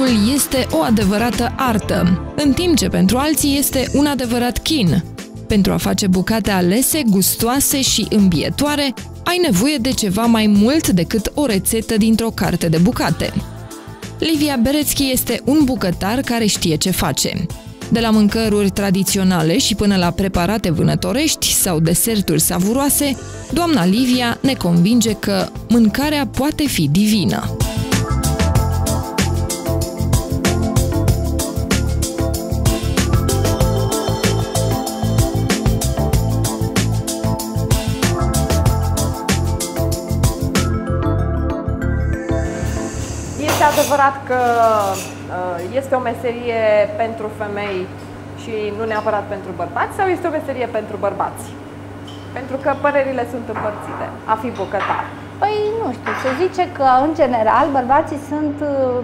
unii gătitul este o adevărată artă, în timp ce pentru alții este un adevărat chin. Pentru a face bucate alese, gustoase și îmbietoare, ai nevoie de ceva mai mult decât o rețetă dintr-o carte de bucate. Livia Berețchi este un bucătar care știe ce face. De la mâncăruri tradiționale și până la preparate vânătorești sau deserturi savuroase, doamna Livia ne convinge că mâncarea poate fi divină. Adevărat că uh, este o meserie pentru femei și nu neapărat pentru bărbați sau este o meserie pentru bărbați? Pentru că părerile sunt împărțite. A fi bucătar. Păi nu știu, se zice că în general bărbații sunt uh,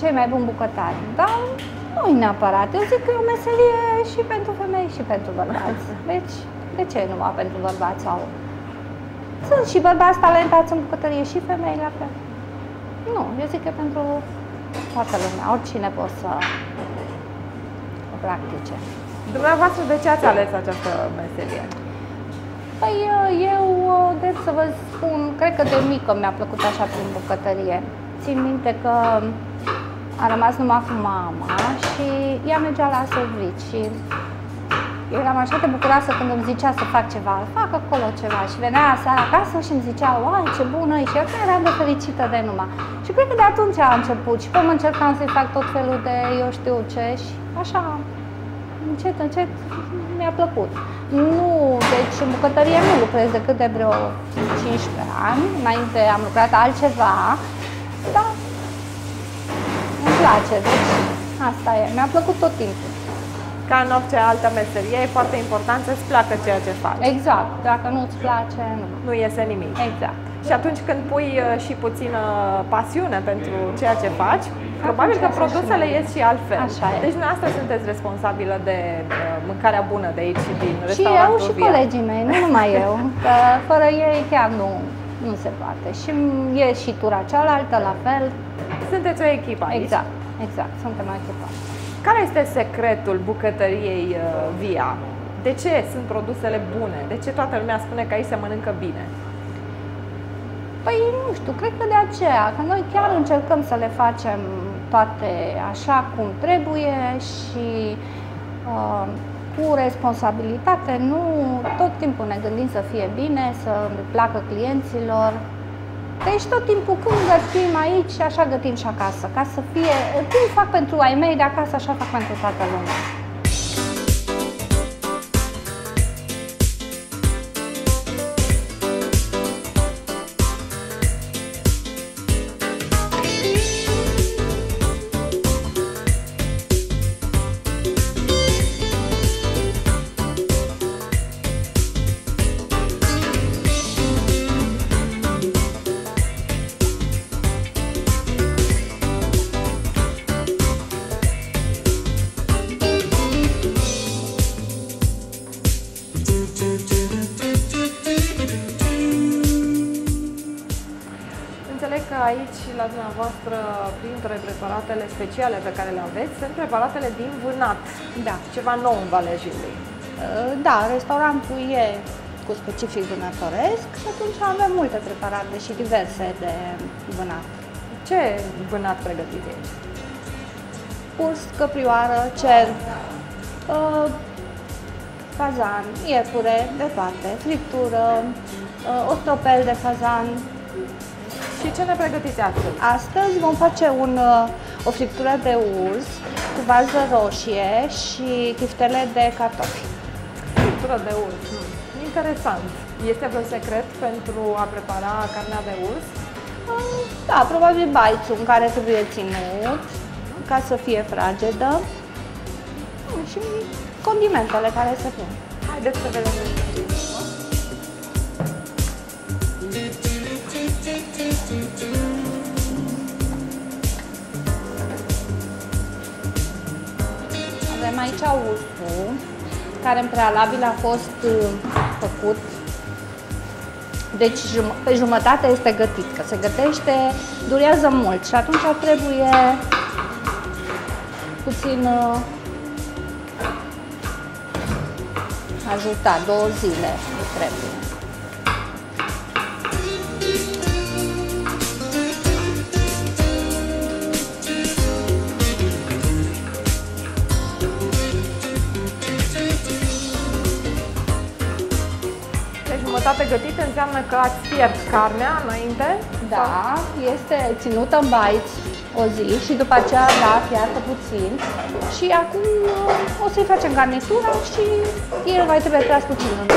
cei mai buni bucătari, dar nu e neapărat. Eu zic că e o meserie și pentru femei și pentru bărbați. Deci, de ce numai pentru bărbați sau... Sunt și bărbați talentați în bucătărie și femei la fel. Nu, eu zic că pentru toată lumea, oricine poate să o practice. Dumneavoastră, de ce ați ales această meserie? Păi eu, drept să vă spun, cred că de mică mi-a plăcut așa prin bucătărie. Țin minte că a rămas numai cu mama și ea mergea la servici și eu eram așa de bucuroasă când îmi zicea să fac ceva, fac acolo ceva și venea seara acasă și îmi zicea, uai, ce bună e și eu eram de fericită de numai. Și cred că de atunci a început și pe încercam să-i fac tot felul de eu știu ce și așa, încet, încet mi-a plăcut. Nu, deci în bucătărie nu lucrez decât de vreo 15 ani, înainte am lucrat altceva, dar îmi place, deci asta e, mi-a plăcut tot timpul ca în orice altă meserie, e foarte important să-ți placă ceea ce faci. Exact. Dacă nu-ți place, nu. Nu iese nimic. Exact. Și atunci când pui uh, și puțină pasiune pentru ceea ce faci, atunci probabil că produsele ies și altfel. Așa e. Deci dumneavoastră sunteți responsabilă de uh, mâncarea bună de aici și din Și eu și via. colegii mei, nu numai eu. Că fără ei chiar nu, nu se poate. Și e și tura cealaltă la fel. Sunteți o echipă aici. Exact, exact. Suntem o echipă. Care este secretul bucătăriei uh, Via? De ce sunt produsele bune? De ce toată lumea spune că aici se mănâncă bine? Păi nu știu, cred că de aceea, că noi chiar încercăm să le facem toate așa cum trebuie și uh, cu responsabilitate, nu tot timpul ne gândim să fie bine, să placă clienților, deci tot timpul când gătim aici, așa gătim și acasă, ca să fie, cum fac pentru ai mei de acasă, așa fac pentru toată lumea. Aici, la dumneavoastră, printre preparatele speciale pe care le aveți, sunt preparatele din vânat. Da. Ceva nou în Valea Jilei. Uh, da, restaurantul e cu specific vânătoresc și atunci avem multe preparate și diverse de vânat. Ce vânat pregătiți aici? Purs, căprioară, cerb, uh, fazan, iepure de toate, friptură, uh, ostropel de fazan, și ce ne pregătiți astăzi? Astăzi vom face un, uh, o friptură de urs cu vază roșie și chiftele de cartofi. Friptură de urs. Hmm. Interesant. Este vreo secret pentru a prepara carnea de urs? Uh, da, probabil baițul în care trebuie ținut ca să fie fragedă hmm, și condimentele care se pun. Haideți să vedem. Aici ursul, care în prealabil a fost uh, făcut Deci pe jumătate este gătit, că se gătește, durează mult și atunci trebuie puțin uh, ajutat, două zile trebuie. Jumătate gătită înseamnă că ați fiert carnea înainte? Da, sau? este ținută în baiți o zi și după aceea, da, fiartă puțin. Și acum uh, o să-i facem garnitura și el mai trebuie tras puțin în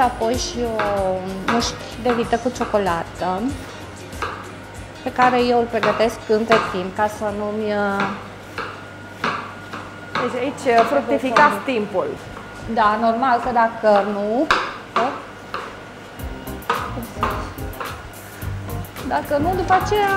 apoi și o mușchi de vită cu ciocolată pe care eu îl pregătesc între timp ca să nu-mi... Uh, deci aici uh, fructificați timpul. Da, normal că dacă nu... Dacă nu, după aceea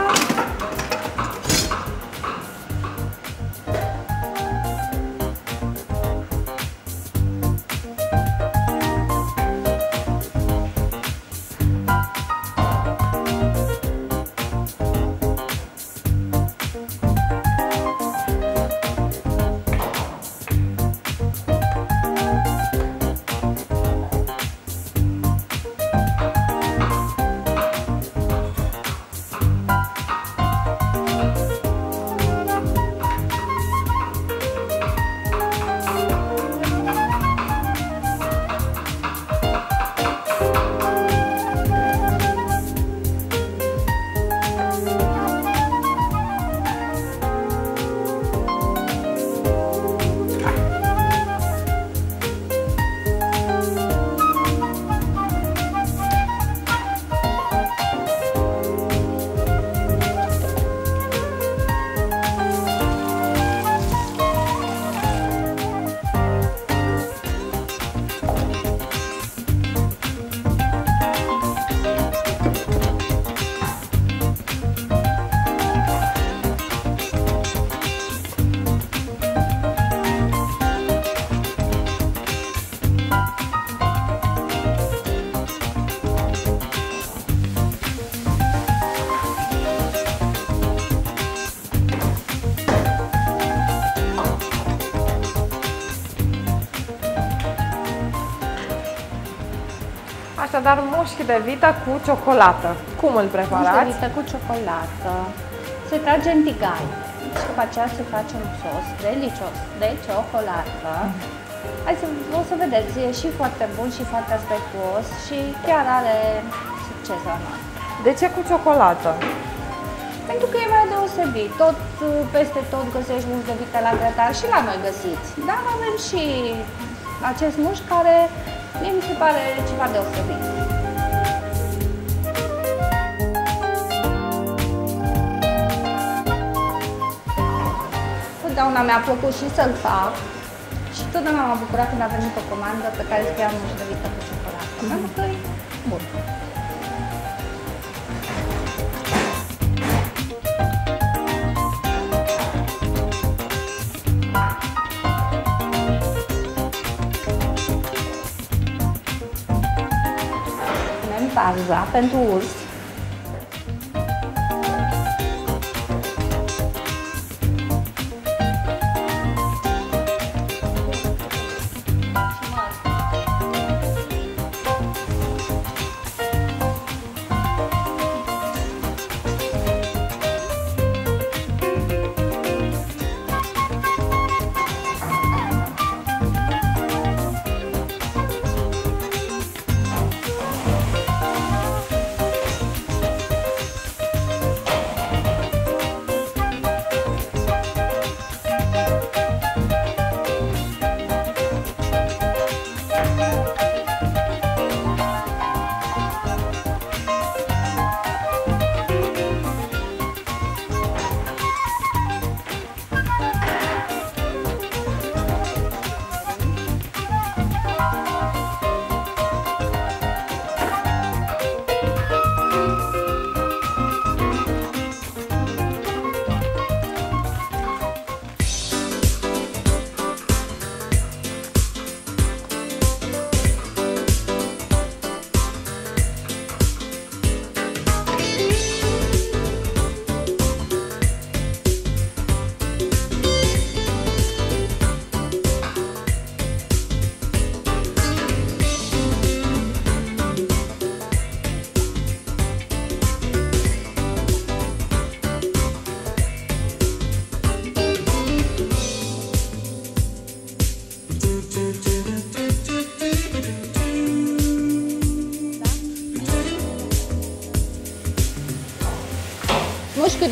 Așadar, mușchi de vită cu ciocolată. Cum îl preparați? Mușchi de vită cu ciocolată. Se trage în tigai și după aceea se face un sos delicios de ciocolată. Hai să, o să vedeți, e și foarte bun și foarte aspectuos și chiar are succes la noi. De ce cu ciocolată? Pentru că e mai deosebit. Tot, peste tot găsești mușchi de vită la grătar și la noi găsiți. Dar avem și acest mușchi care Mie mi se pare ceva deosebit. Totdeauna mi-a plăcut și să-l fac și totdeauna m-a bucurat când a venit o comandă pe care scria muștărită cu ciocolată. Mm. Pentru că e bun. Parza pentru urs.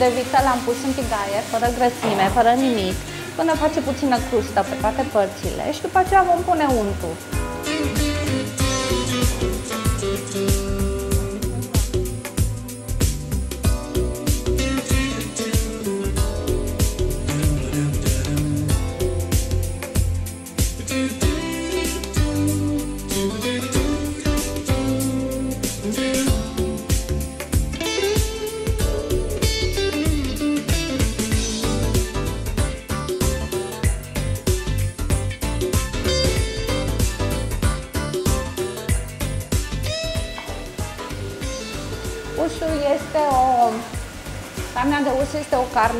De vită l-am pus în tigaie, fără grăsime, fără nimic, până face puțină crustă pe toate părțile și după aceea vom pune untul.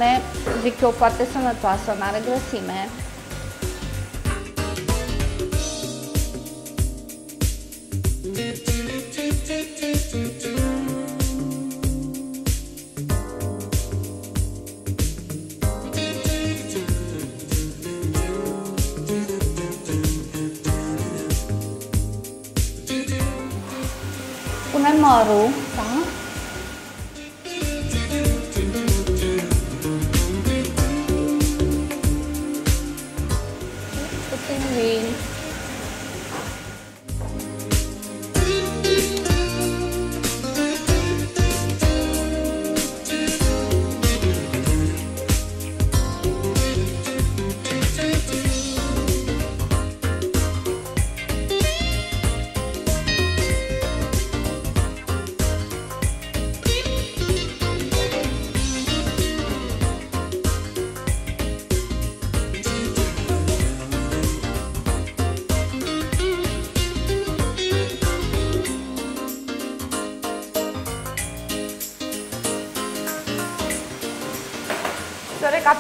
Carne, zic eu, foarte sănătoasă, nu are grăsime.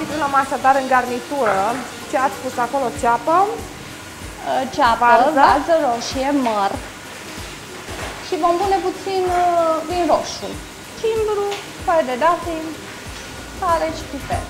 Să recapitulăm așadar în garnitură. Ce ați pus acolo, ceapă, Ceapă, Varză. varză roșie, măr. Și vom pune puțin uh, vin roșu, cimbru, foaie de dafin, sare și piper.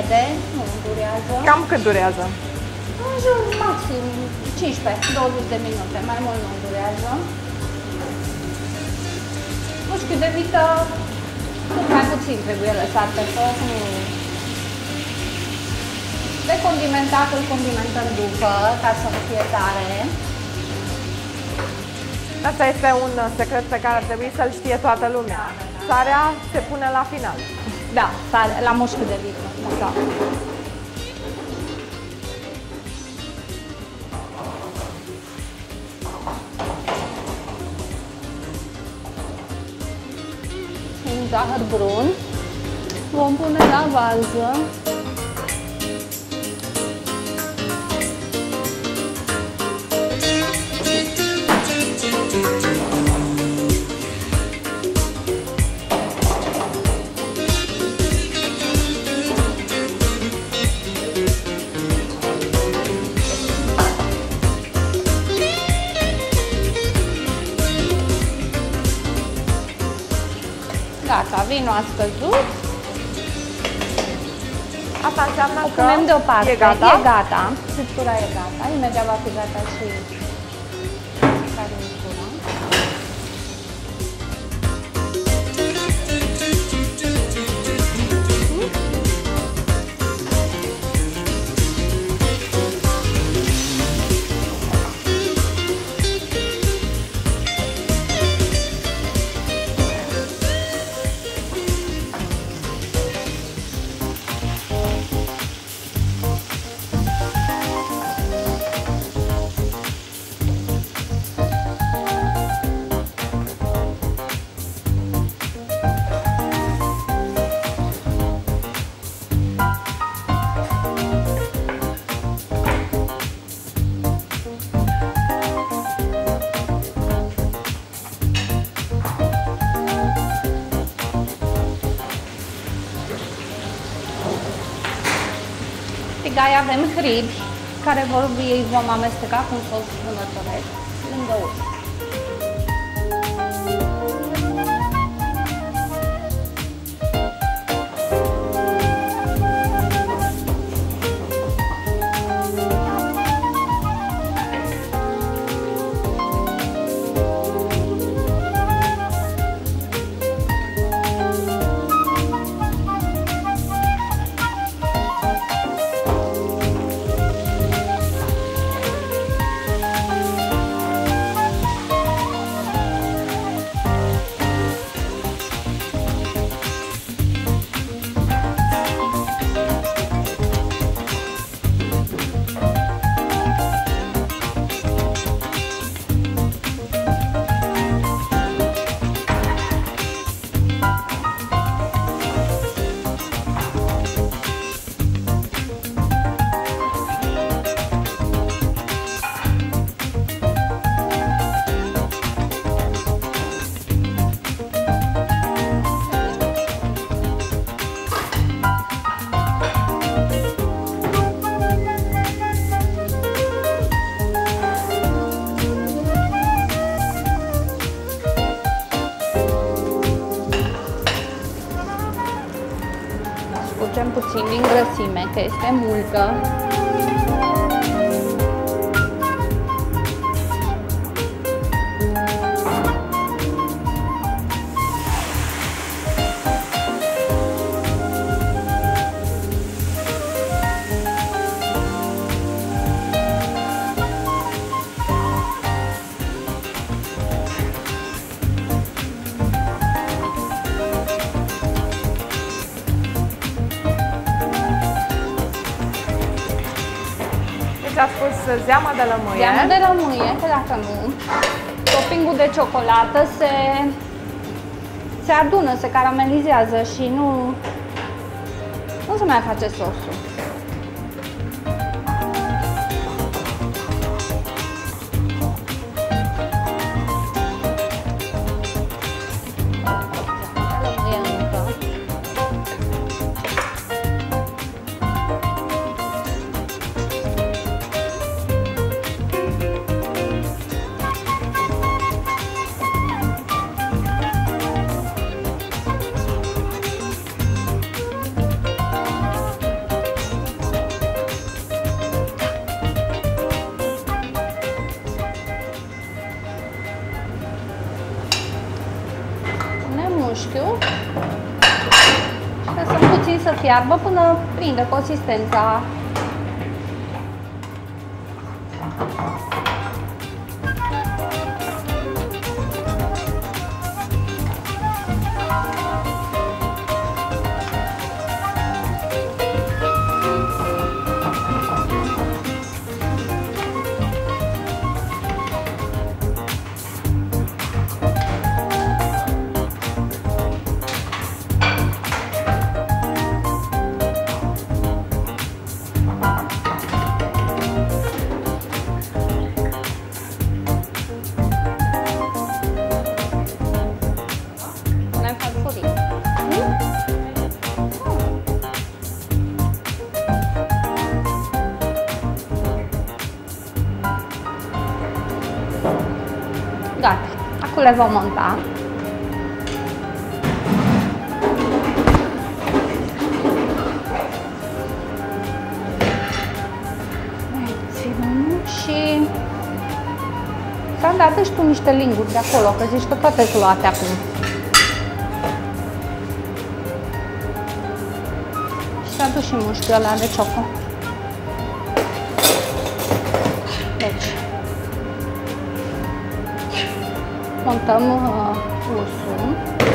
Repede, nu durează. cam cât durează? În jur maxim 15-20 de minute, mai mult nu durează. Mușchiul de vită cât mai puțin trebuie lăsat pe foc, nu De condimentat îl condimentăm după, ca să nu fie tare. Asta este un secret pe care ar trebui să-l știe toată lumea. Sarea se pune la final. Da, sare, la mușchiul de vită. Da. Un zahăr brun. Vom pune la bază a scăzut. Asta înseamnă O că punem deoparte. e gata. E gata. Friptura e gata. Imediat va fi gata și avem hribi care vor, îi vom amesteca cu un sos vânătoresc grăsime, că este de lămâie. Zeamă de lămâie, că dacă nu, toppingul de ciocolată se, se adună, se caramelizează și nu, nu se mai face sosul. Mușchiul și lăsăm puțin să fiarbă până prinde consistența Acum le vom monta. Și ți-am dat și tu niște linguri de acolo, că zici că toate sunt luate acum. Și adu și mușchiul ăla de cioco. 他们好瘦。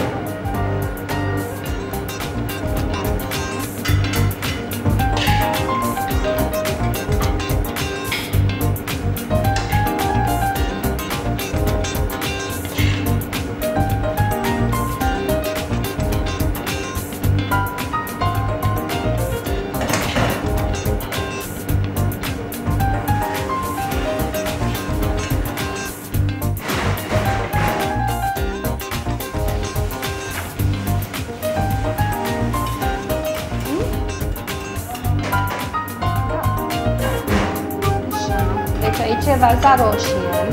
Deci aici e valza roșie.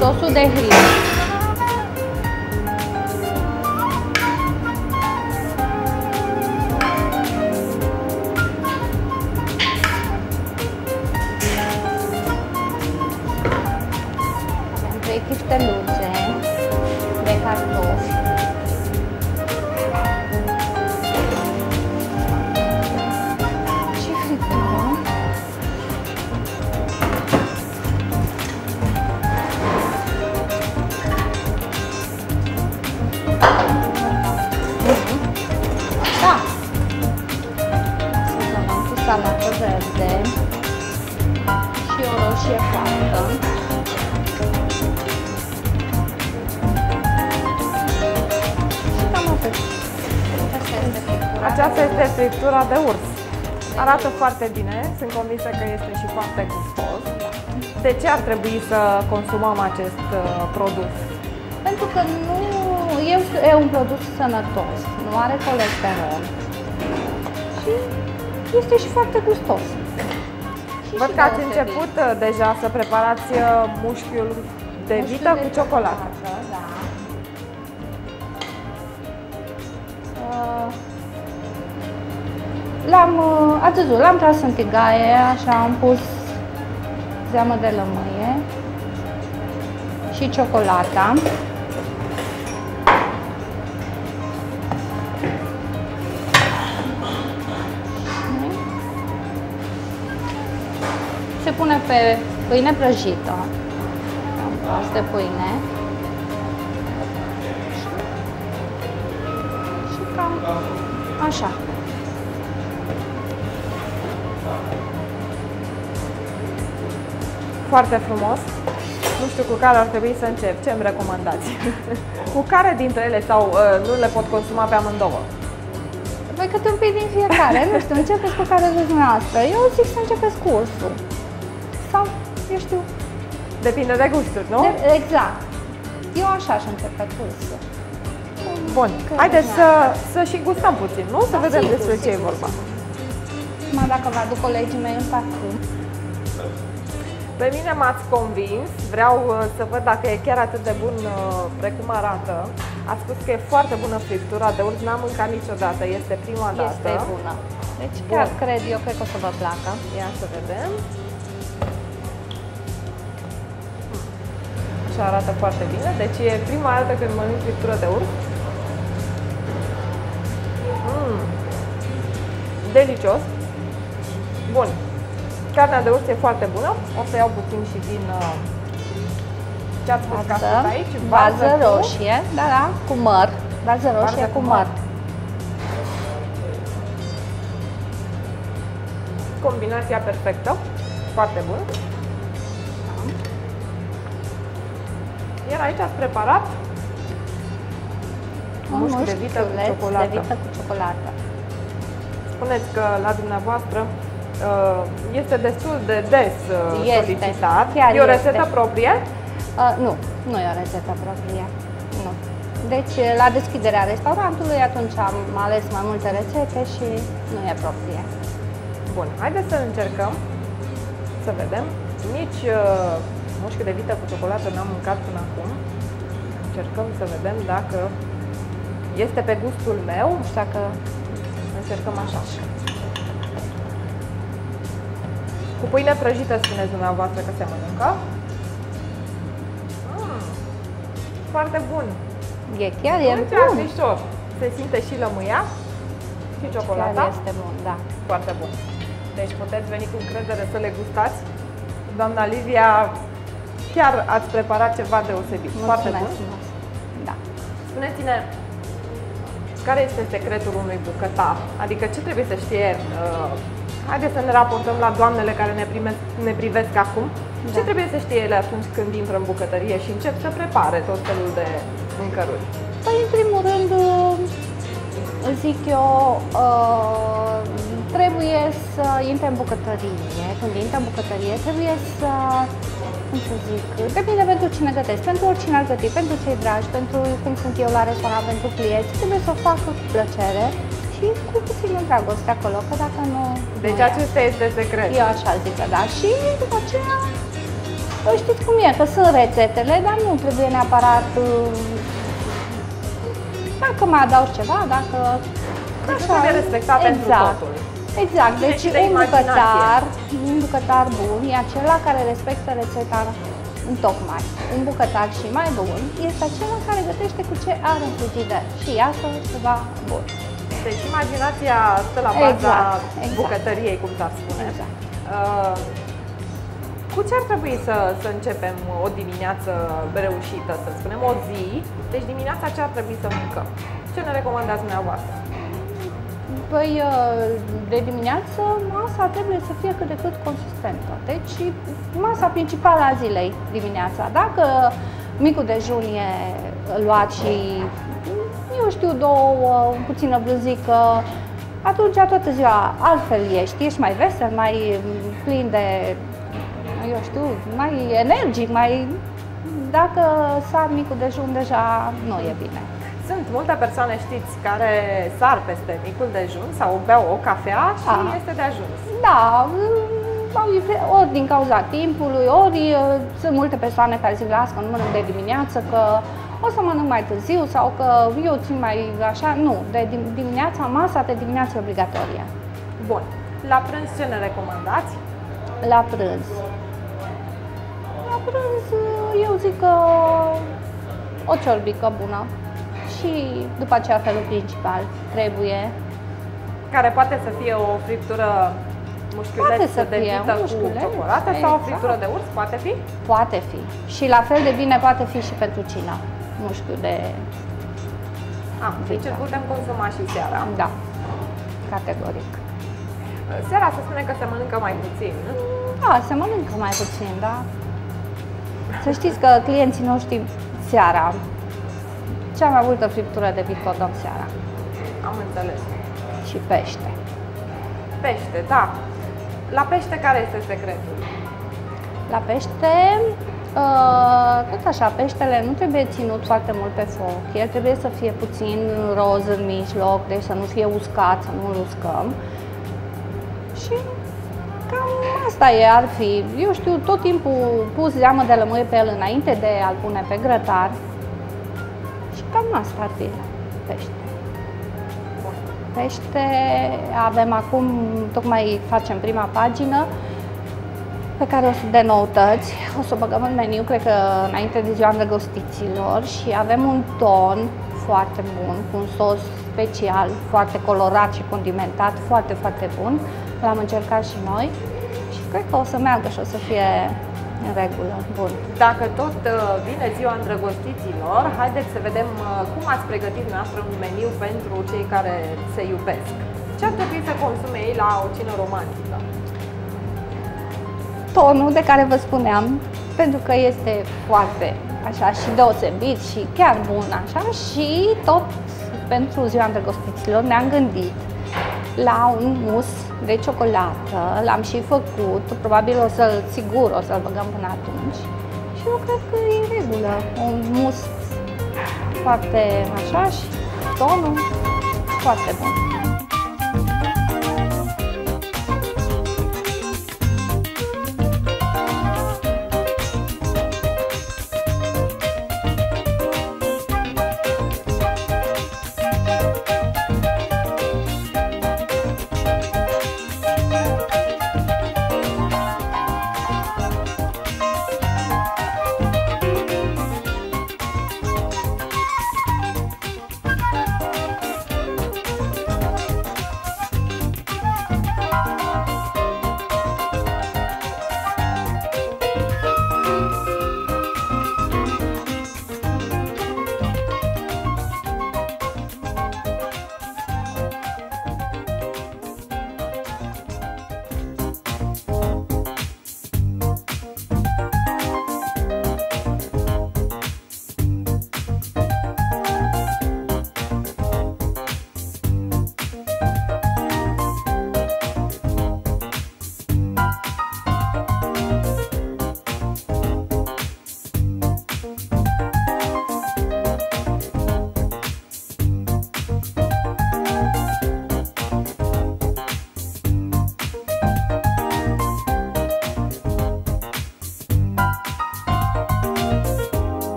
Sosul de hrin. Aceasta este friptura de urs. Arată foarte bine, sunt convinsă că este și foarte gustos. De ce ar trebui să consumăm acest uh, produs? Pentru că nu este e un produs sănătos, nu are colesterol și este și foarte gustos. Și Văd și că ați deosebit. început uh, deja să preparați uh, mușchiul de Mușchiul vită de cu ciocolată. Da. Uh, L-am, uh, ați văzut, l-am tras în tigaie, așa am pus zeamă de lămâie și ciocolata. Se pune pe pâine prăjită. Am pus de pâine. Și cam așa. Foarte frumos. Nu știu cu care ar trebui să încep. Ce îmi recomandați? cu care dintre ele sau uh, nu le pot consuma pe amândouă? Voi câte un pic din fiecare, nu știu, începeți cu care vreți dumneavoastră. Eu zic să începeți cursul. Sau, eu știu, Depinde de gusturi, nu? de, exact. Eu așa aș începe cursul. Bun. Că Haideți urmează. să, să și gustăm puțin, nu? Să Da, vedem sigur, despre ce e sigur, vorba. Mă, dacă vă aduc colegii mei în parfum. Pe mine m-ați convins, vreau uh, să văd dacă e chiar atât de bun uh, precum arată. Ați spus că e foarte bună friptura de urs, n-am mâncat niciodată, este prima dată. Este bună. Deci chiar Bun. cred eu, cred că o să vă placă. Ia să vedem. Și arată foarte bine, deci e prima dată când mănânc friptură de urs. Mm. Delicios. Bun. Carnea de urs e foarte bună. O să iau puțin și din uh, ce ați spus că ați pus aici. bază cu- roșie, da, da, cu măr. Bază roșie Bază cu cu măr. măr. Combinația perfectă. Foarte bun. Iar aici ați preparat Un mușchi de vită cu mușchiuleț ciocolată. de vită cu ciocolată. Spuneți că la dumneavoastră uh, este destul de des uh, Este. solicitat. Chiar E o este. rețetă proprie? Uh, nu, nu e o rețetă proprie. Nu. Deci, la deschiderea restaurantului, atunci am ales mai multe rețete și nu e proprie. Bun, haideți să încercăm să vedem. Nici uh, mușchi de vită cu ciocolată n-am mâncat până acum. Încercăm să vedem dacă este pe gustul meu. Nu știu dacă Încercăm așa. Cu pâine prăjită spuneți dumneavoastră că se mănâncă. Mm, foarte bun. e chiar e Uite, bun. mișto. Se simte și lămâia și ciocolata. Chiar este bun, da. Foarte bun. Deci puteți veni cu încredere să le gustați. Doamna Livia, chiar ați preparat ceva deosebit. Foarte Mulțumesc bun. frumos. Da. Spuneți-ne, care este secretul unui bucătar? Adică ce trebuie să știe? Uh, haideți să ne raportăm la doamnele care ne, primesc, ne privesc acum. Da. Ce trebuie să știe ele atunci când intră în bucătărie și încep să prepare tot felul de mâncăruri? Păi, în primul rând, zic eu, uh, trebuie să intre în bucătărie. Când intră în bucătărie, trebuie să, cum să zic, depinde pentru cine gătesc, pentru oricine ar găti, pentru cei dragi, pentru cum sunt eu la restaurant, pentru clienți, trebuie să o facă cu plăcere și cu puțină dragoste acolo, că dacă nu... Deci nu e. acesta este secretul. Eu așa zic că da. Și după aceea, bă, știți cum e, că sunt rețetele, dar nu trebuie neapărat... uh, Dacă mai adaug ceva, dacă... Deci nu trebuie respectat pentru exact. totul. Exact, Ține deci și de un imaginație. bucătar, un bucătar bun e acela care respectă rețeta în tocmai. Un bucătar și mai bun este acela care gătește cu ce are în frigider și iasă ceva bun. Deci imaginația stă la baza Exact, exact. bucătăriei, cum s-ar spune. Exact. Uh, cu ce ar trebui să, să începem o dimineață reușită, să spunem, o zi? Deci dimineața ce ar trebui să mâncăm? Ce ne recomandați dumneavoastră? Păi, uh, de dimineață, masa trebuie să fie cât de cât consistentă. Deci, masa principală a zilei dimineața. Dacă micul dejun e luat și, eu știu, două, puțină brânzică, atunci toată ziua altfel ești, ești mai vesel, mai plin de, eu știu, mai energic, mai... Dacă sar micul dejun, deja nu e bine. Sunt multe persoane, știți, care sar peste micul dejun sau beau o cafea și Aha. este de ajuns. Da, mm, au difer- ori din cauza timpului, ori uh, sunt multe persoane care zic, las că nu mănânc de dimineață, că o să mănânc mai târziu sau că eu țin mai așa. Nu, de dim- dimineața, masa de dimineață e obligatorie. Bun. La prânz ce ne recomandați? La prânz. La prânz, uh, eu zic că o ciorbică bună. Și după aceea felul principal trebuie Care poate să fie o friptură mușchiuleț Poate să de fie vită un cu mușchiuleț, ciocolată sau o exact. friptură de urs, poate fi? Poate fi. Și la fel de bine poate fi și pentru cină. Nu știu, de... Ah, deci Vită. îl putem consuma și seara. Da, categoric. Seara se spune că se mănâncă mai puțin. Da, se mănâncă mai puțin, da? Să știți că clienții noștri seara, cea mai multă friptură de vită o dăm seara. Am înțeles. Și pește. Pește, da. La pește care este secretul? La pește, uh, tot așa, peștele nu trebuie ținut foarte mult pe foc. El trebuie să fie puțin roz în mijloc, deci să nu fie uscat, să nu-l uscăm. Și cam asta e, ar fi. Eu știu, tot timpul pus zeamă de lămâie pe el înainte de a-l pune pe grătar. Și cam asta ar fi pește. Pește avem acum, tocmai facem prima pagină pe care o să de noutăți, o să o băgăm în meniu, cred că înainte de ziua îndrăgostiților și avem un ton foarte bun, cu un sos special, foarte colorat și condimentat, foarte, foarte bun. L-am încercat și noi și cred că o să meargă și o să fie în regulă, bun. Dacă tot uh, vine ziua îndrăgostiților, haideți să vedem uh, cum ați pregătit noastră un meniu pentru cei care se iubesc. Ce ar trebui să consume ei la o cină romantică? Tonul de care vă spuneam, pentru că este foarte așa și deosebit și chiar bun așa și tot pentru ziua îndrăgostiților. Ne-am gândit la un mus de ciocolată, l-am și făcut, probabil o să-l, sigur o să-l băgăm până atunci. Și eu cred că e în regulă, un mus foarte așa și tonul foarte bun.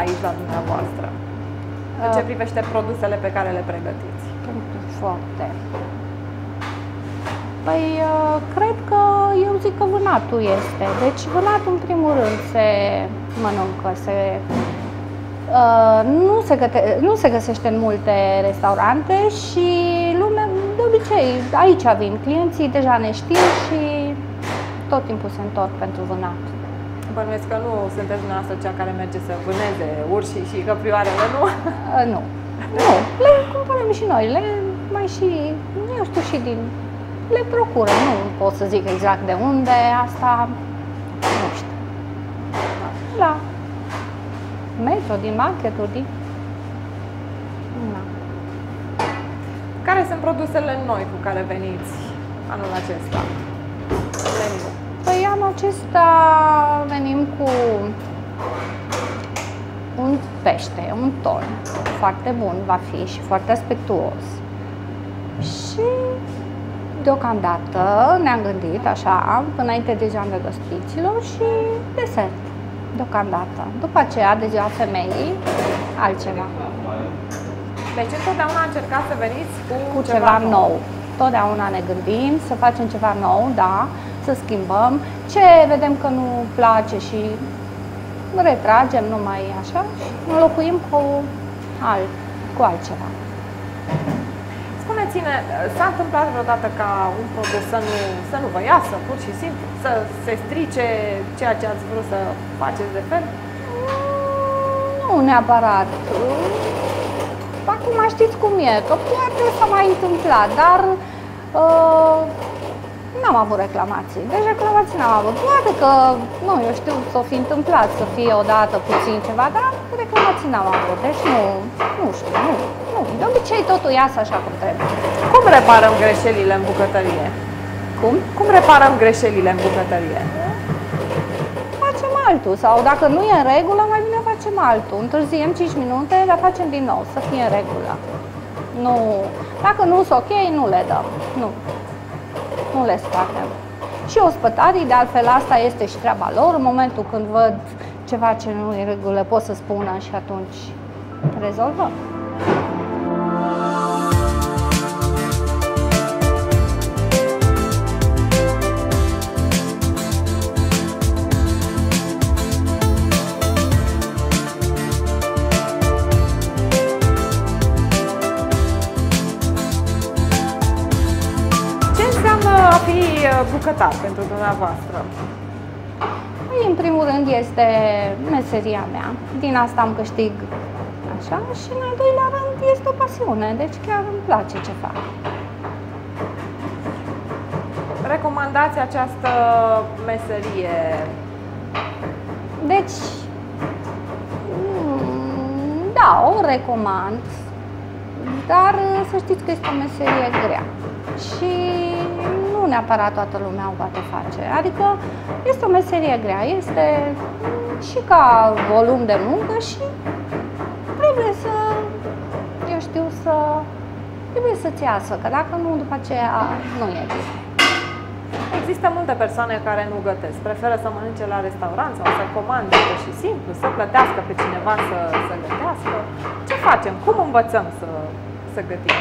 Aici la dumneavoastră? În ce Uh. privește produsele pe care le pregătiți? Punctul foarte. Păi, uh, cred că eu zic că vânatul este. Deci, vânatul, în primul rând, se mănâncă, se, uh, nu, se găte, nu se găsește în multe restaurante și lumea, de obicei, aici vin clienții, deja ne știu și tot timpul se întorc pentru vânat. Bănuiesc că nu sunteți dumneavoastră cea care merge să vâneze urșii și căprioarele, nu? Uh, nu. Nu, le cumpărăm și noi, le mai și, eu știu, și din, le procură, nu pot să zic exact de unde, asta nu știu. La metro, din marketuri, din... Da. Care sunt produsele noi cu care veniți anul acesta? Meniu. Păi anul acesta venim cu un pește, un ton foarte bun va fi și foarte aspectuos. Și deocamdată ne-am gândit așa, înainte de ziua îndrăgostiților și desert, deocamdată. După aceea, de ziua femeii, altceva, Deci întotdeauna încercați să veniți cu, cu ceva nou. Totdeauna ne gândim să facem ceva nou, da, să schimbăm. Ce vedem că nu place și retragem numai așa și înlocuim cu, alt, cu altceva. Spuneți-ne, s-a întâmplat vreodată ca un produs să nu, să nu vă iasă, pur și simplu, să se strice ceea ce ați vrut să faceți de fel? Nu neapărat. Acum știți cum e, că poate s-a mai întâmplat, dar uh, n-am avut reclamații. Deci reclamații n-am avut. Poate că, nu, eu știu, s-o fi întâmplat să fie odată puțin ceva, dar reclamații n-am avut. Deci nu, nu știu, nu, nu. De obicei totul iasă așa cum trebuie. Cum reparăm greșelile în bucătărie? Cum? Cum reparăm greșelile în bucătărie? Facem altul sau dacă nu e în regulă, mai bine facem altul. Întârziem 5 minute, dar facem din nou, să fie în regulă. Nu, dacă nu sunt ok, nu le dăm. Nu. Nu le scoatem. Și ospătarii, de altfel, asta este și treaba lor. În momentul când văd ceva ce nu e în regulă, pot să spună și atunci rezolvăm. Uh, bucătar pentru dumneavoastră? Păi, în primul rând, este meseria mea. Din asta am câștig așa și în al doilea rând este o pasiune, deci chiar îmi place ce fac. Recomandați această meserie Deci, mm, da, o recomand, dar să știți că este o meserie grea și nu neapărat toată lumea o poate face. Adică este o meserie grea, este și ca volum de muncă și trebuie să, eu știu, să trebuie să-ți iasă, că dacă nu, după aceea nu e bine. Există multe persoane care nu gătesc, preferă să mănânce la restaurant sau să comande pur și simplu, să plătească pe cineva să, să gătească. Ce facem? Cum învățăm să, să gătim?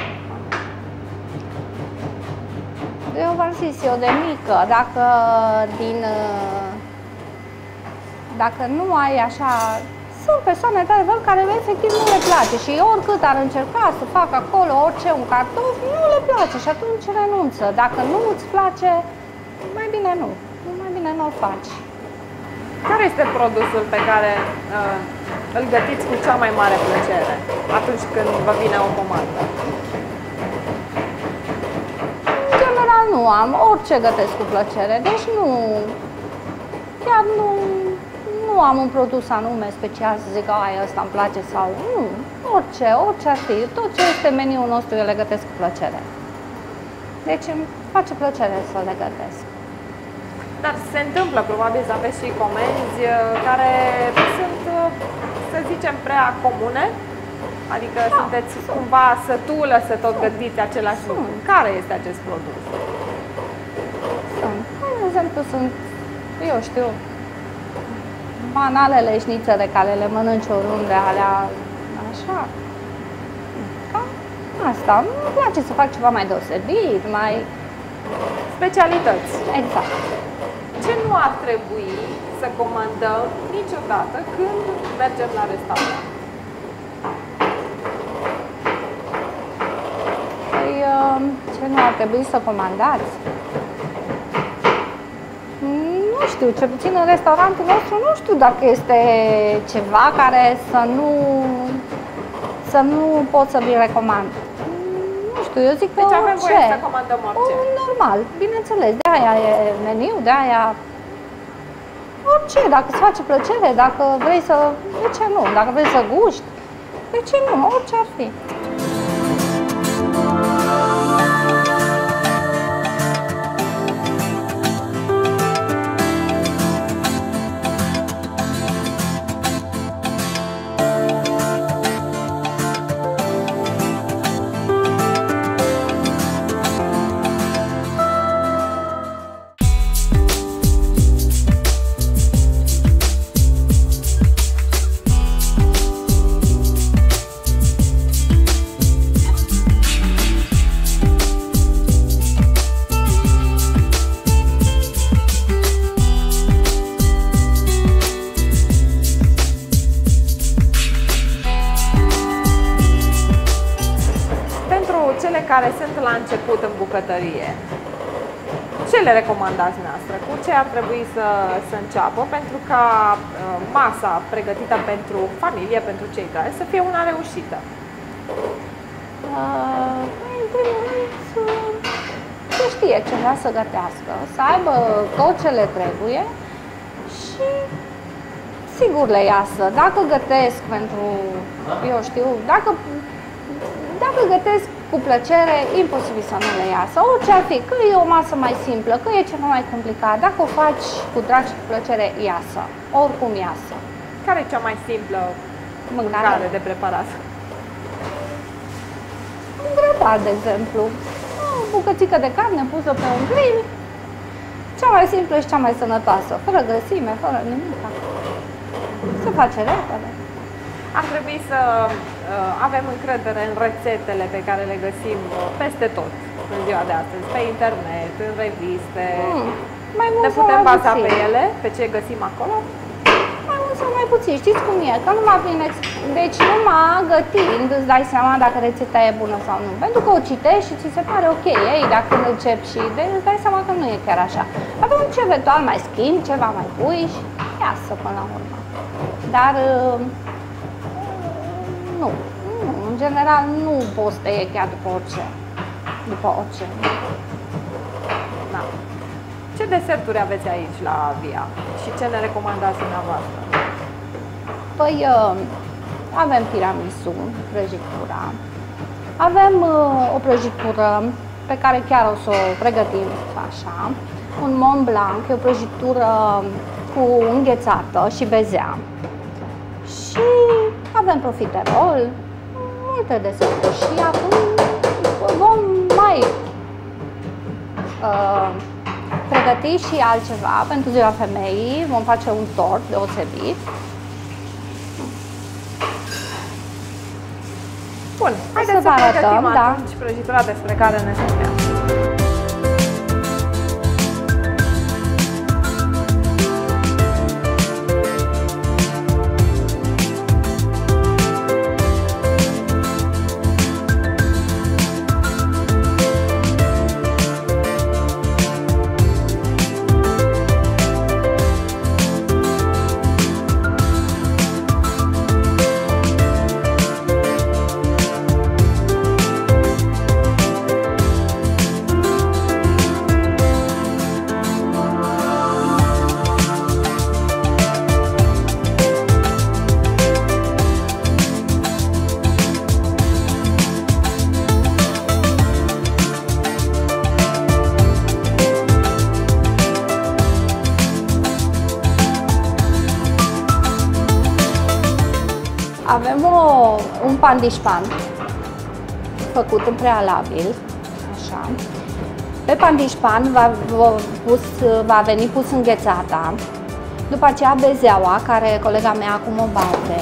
Eu v-am zis, eu de mică, dacă din... uh, Dacă nu ai așa... Sunt persoane care văd care efectiv nu le place și oricât ar încerca să facă acolo orice un cartof, nu le place și atunci renunță. Dacă nu îți place, mai bine nu. Mai bine nu o faci. Care este produsul pe care uh, îl gătiți cu cea mai mare plăcere atunci când vă vine o comandă? În general nu am, orice gătesc cu plăcere, deci nu, chiar nu, nu am un produs anume special să zic, ai ăsta îmi place sau nu, orice, orice ar fi, tot ce este meniul nostru eu le gătesc cu plăcere. Deci îmi face plăcere să le gătesc. Dar se întâmplă probabil să aveți și comenzi uh, care sunt, uh, să zicem, prea comune? Adică Da, sunteți cumva sătulă să tot gătiți același Sunt. lucru. Care este acest produs? Sunt, de exemplu, sunt, eu știu, banalele șnițele care le mănânci oriunde, alea, așa. Cam asta. Îmi place să fac ceva mai deosebit, mai... Specialități. Exact. Ce nu ar trebui să comandăm niciodată când mergem la restaurant? Păi, uh, ce nu ar trebui să comandați? Nu știu, ce puțin în restaurantul nostru, nu știu dacă este ceva care să nu, să nu pot să vi recomand. Nu știu, eu zic că Deci avem orice. voie să comandăm orice. O, normal, bineînțeles, de aia e meniu, de aia orice, dacă îți face plăcere, dacă vrei să, de ce nu, dacă vrei să guști, de ce nu, orice ar fi. Care sunt la început în bucătărie, ce le recomandați noastră? Cu ce ar trebui să, să înceapă pentru ca uh, masa pregătită pentru familie, pentru cei dragi, să fie una reușită? Uh, în primul rând, să, să știe ce vrea să gătească, să aibă tot ce le trebuie și sigur le iasă. Dacă gătesc pentru, eu știu, dacă, dacă gătesc cu plăcere, imposibil să nu le iasă. Orice ar fi, că e o masă mai simplă, că e ceva mai complicat, dacă o faci cu drag și cu plăcere, iasă. Oricum iasă. Care e cea mai simplă Mâncare. mâncare de preparat? Un grătar, de exemplu. O bucățică de carne pusă pe un grill. Cea mai simplă și cea mai sănătoasă. Fără grăsime, fără nimic. Se face repede. Ar trebui să uh, avem încredere în rețetele pe care le găsim uh, peste tot în ziua de astăzi, pe internet, în reviste. Mm. Mai mult Ne sau putem mai baza puțin. pe ele, pe ce găsim acolo? Mai mult sau mai puțin. Știți cum e? Că numai prin ex... Deci numai gătind îți dai seama dacă rețeta e bună sau nu. Pentru că o citești și ți se pare ok. Ei, dacă când începi și de îți dai seama că nu e chiar așa. Atunci eventual mai schimbi, ceva mai pui și iasă până la urmă. Dar uh, nu, nu, în general nu poți să te iei chiar după orice. După orice. Da. Ce deserturi aveți aici la Via și ce ne recomandați dumneavoastră? Păi uh, avem tiramisu, prăjitura. Avem uh, o prăjitură pe care chiar o să o pregătim așa. Un Mont Blanc, e o prăjitură cu înghețată și bezea. Și avem profiterol, multe deserturi. Și acum vom mai uh, pregăti și altceva pentru ziua femeii. Vom face un tort deosebit. Bun, haideți să să, vă arătăm, pregătim da. atunci prăjitura despre care ne spuneam. Avem o, un pandișpan făcut în prealabil, așa. Pe pandișpan va, va, pus, va veni pus înghețata După aceea bezeaua, care colega mea acum o bate.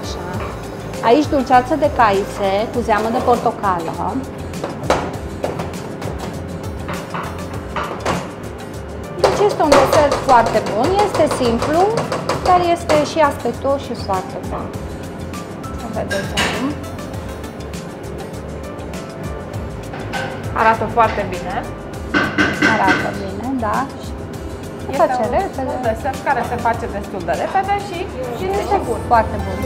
Așa. Aici dulceață de caițe cu zeamă de portocală. Este un desert foarte bun, este simplu, dar este și aspectos și foarte bun. Să vedeți acum. Arată foarte bine. Arată bine, da. Se Este face un, repede. un desert care se face destul de repede și, și este Este și bun. foarte bun.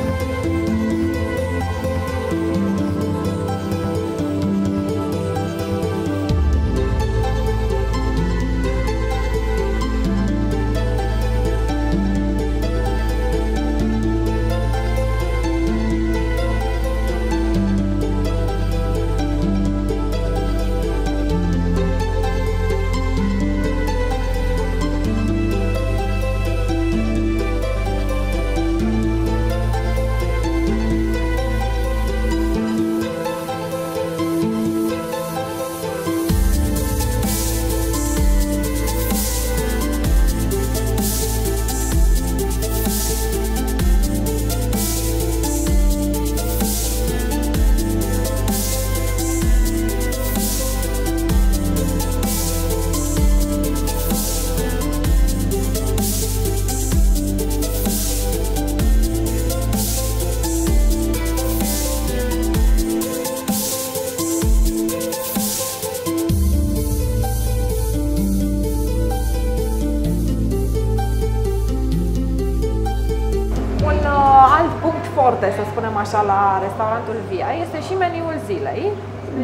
Restaurantul Via este și meniul zilei,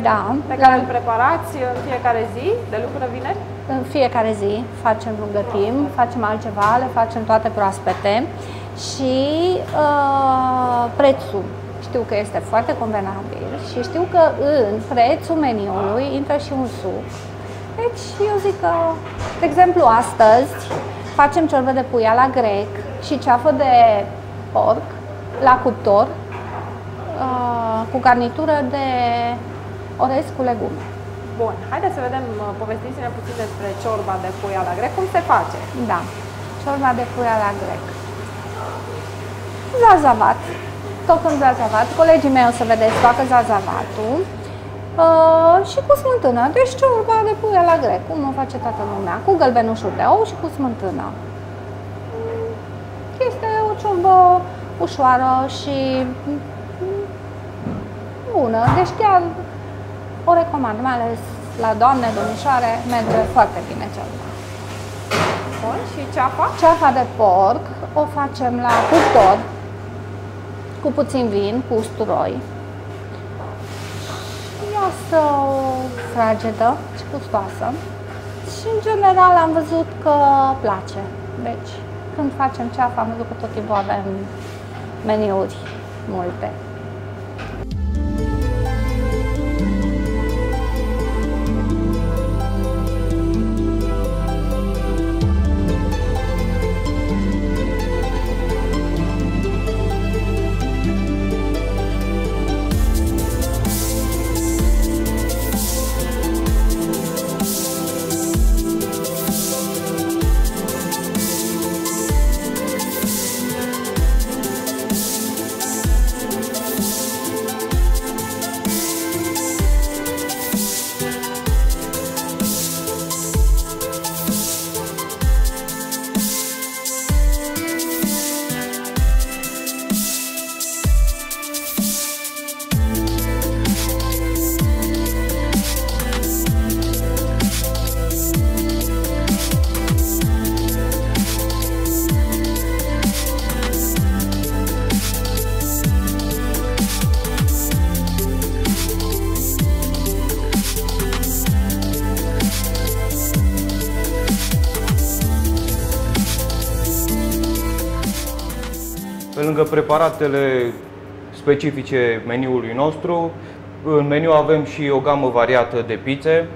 Da, pe la- care îl preparați în fiecare zi, de lucru de vineri. în fiecare zi facem, gătim, facem altceva, le facem toate proaspete și uh, prețul. Știu că este foarte convenabil și știu că în prețul meniului intră și un suc. Deci eu zic că, de exemplu, astăzi facem ciorbă de puia la grec și ceafă de porc la cuptor uh, cu garnitură de orez cu legume. Bun, haideți să vedem, uh, povestiți-ne puțin despre ciorba de puia la grec, cum se face? Da, ciorba de puia la grec. Zazavat, tot în zazavat, colegii mei o să vedeți, facă zazavatul uh, și cu smântână. Deci ciorba de puia la grec, cum o face toată lumea, cu gălbenușuri de ou și cu smântână. Mm, Este o ciorbă ușoară și mm, bună, deci chiar o recomand, mai ales la doamne, domnișoare, merge foarte bine ciorba. Bun, și ceapa? Ceafa de porc o facem la cuptor cu puțin vin, cu usturoi. Iasă o fragedă și gustoasă. Și în general am văzut că place. Deci, când facem ceafa, am văzut că tot timpul avem meniuri multe. Pe lângă preparatele specifice meniului nostru, în meniu avem și o gamă variată de pizze.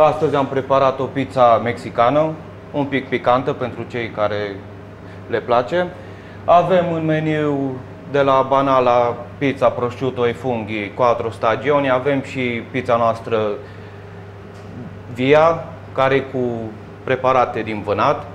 Astăzi am preparat o pizza mexicană, un pic picantă pentru cei care le place. Avem în meniu de la banala pizza prosciutto e funghi 4 stagioni, avem și pizza noastră Via, care cu preparate din vânat,